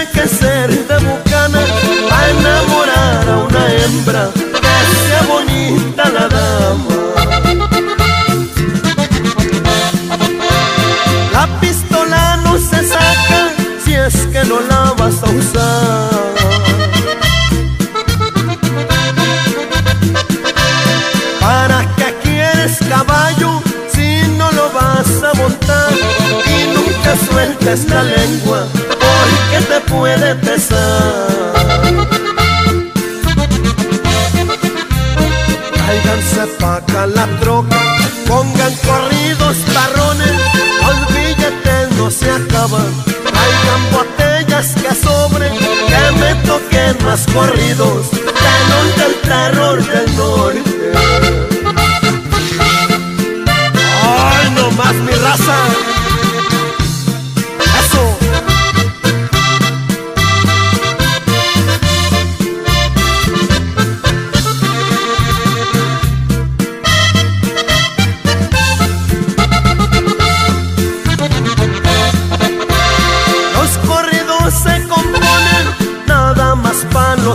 tiene que ser de bucana para enamorar a una hembra que sea bonita la dama. La pistola no se saca si es que no la vas a usar. ¿Para qué quieres caballo si no lo vas a montar? Y nunca sueltes la lengua te puede pesar. Cáiganse pa' acá la troca, pongan corridos parrones, los no se acaban. Traigan botellas que sobren, que me toquen más corridos, los del terror del norte. ¡Ay, no más mi raza!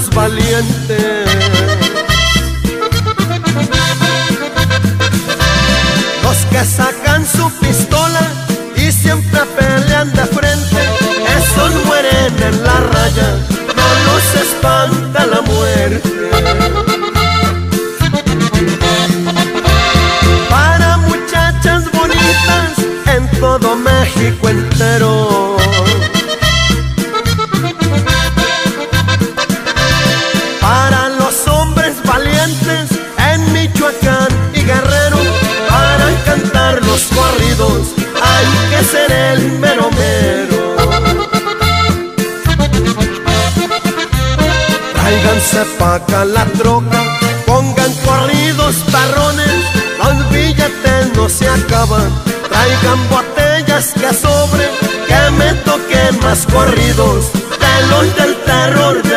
Los valientes. Los que sacan su pistola y siempre pelean de frente, esos mueren en la raya, no los espanta la muerte. Para muchachas bonitas en todo México entero. Corridos hay que ser el mero mero. Tráiganse pa' acá la troca, pongan corridos parrones, los billetes no se acaban. Traigan botellas que sobren, que me toquen más corridos de del terror.